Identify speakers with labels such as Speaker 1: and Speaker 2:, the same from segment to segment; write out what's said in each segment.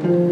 Speaker 1: thank you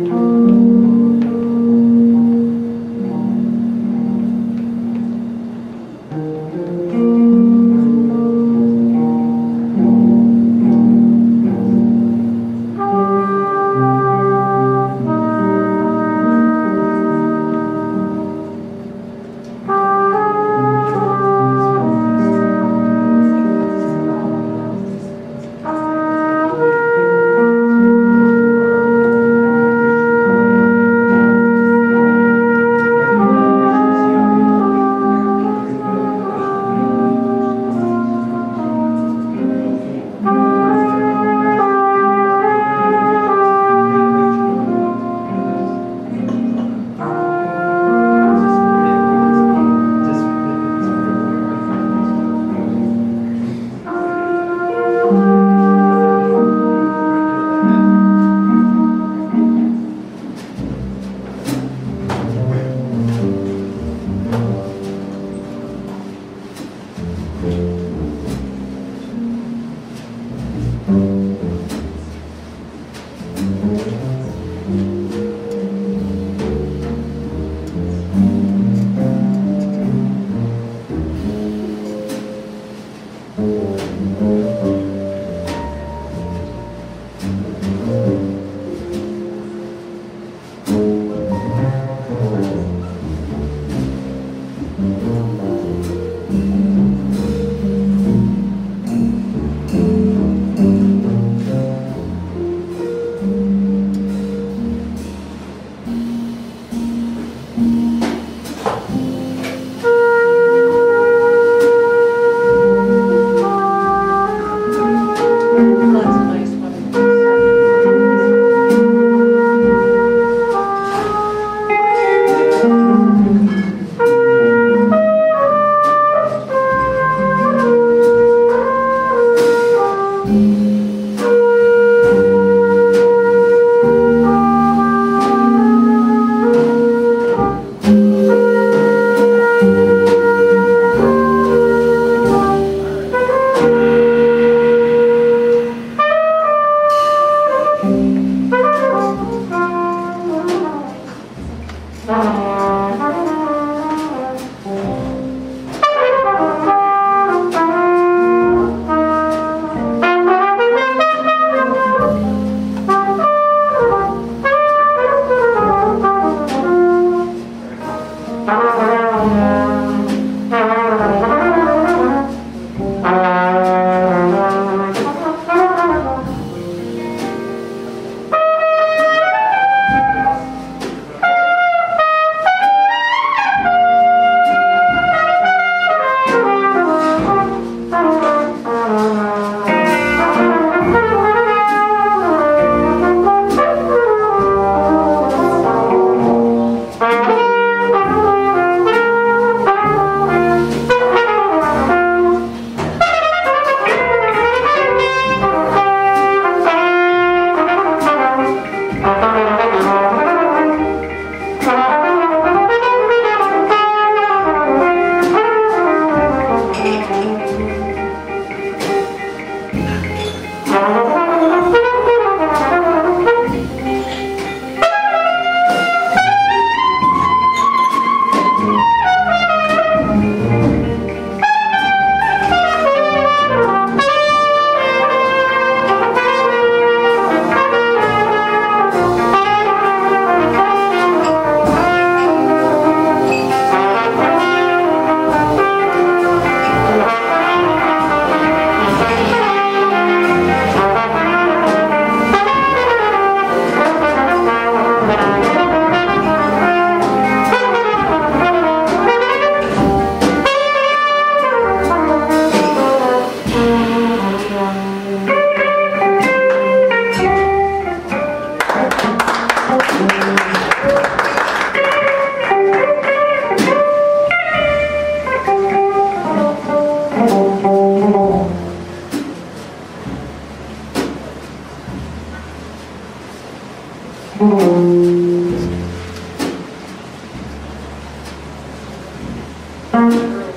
Speaker 2: 아.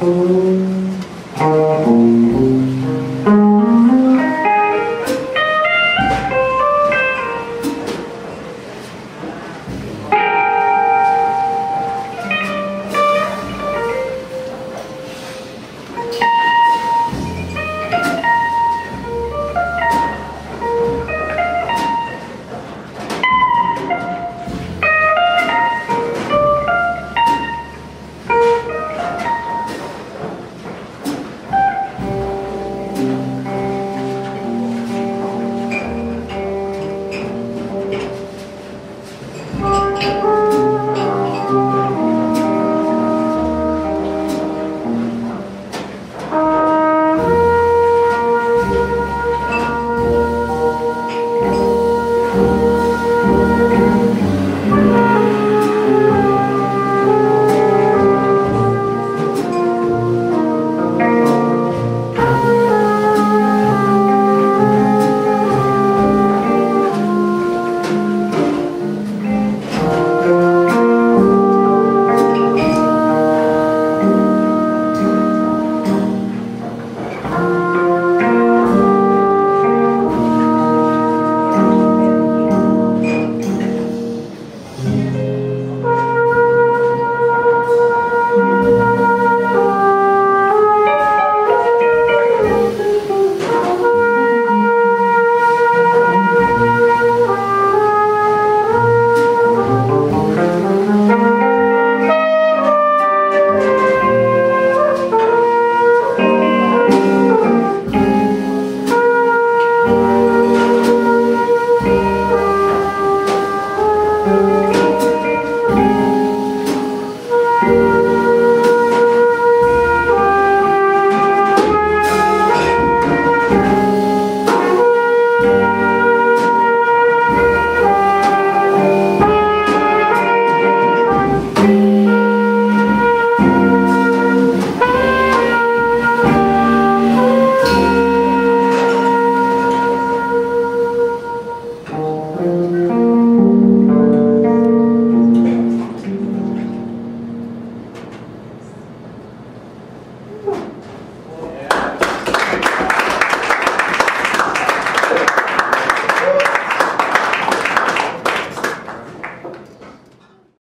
Speaker 2: Oh.